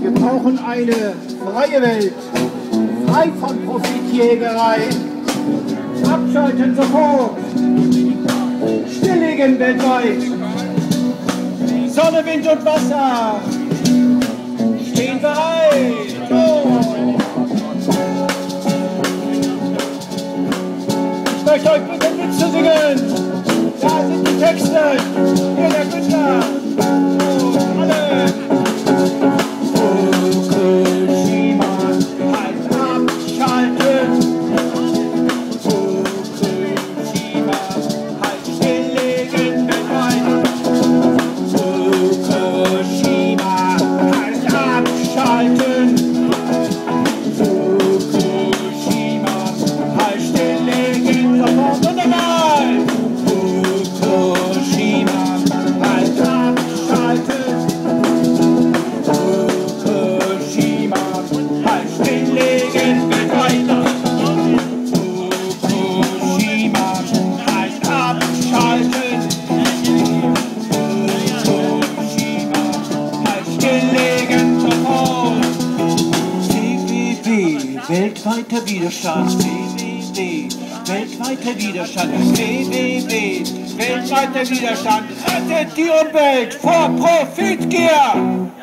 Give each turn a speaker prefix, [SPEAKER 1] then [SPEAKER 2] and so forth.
[SPEAKER 1] Wir brauchen eine freie Welt, frei von Profitjägerei. Abschalten sofort, stilllegen weltweit. Sonne, Wind und Wasser stehen bereit. Ich möchte euch bitten, mitzusingen. Da sind die Texte.
[SPEAKER 2] Weltweiter Widerstand, www, weltweiter Widerstand, www, weltweiter Widerstand, rettet die Umwelt vor Profitgier!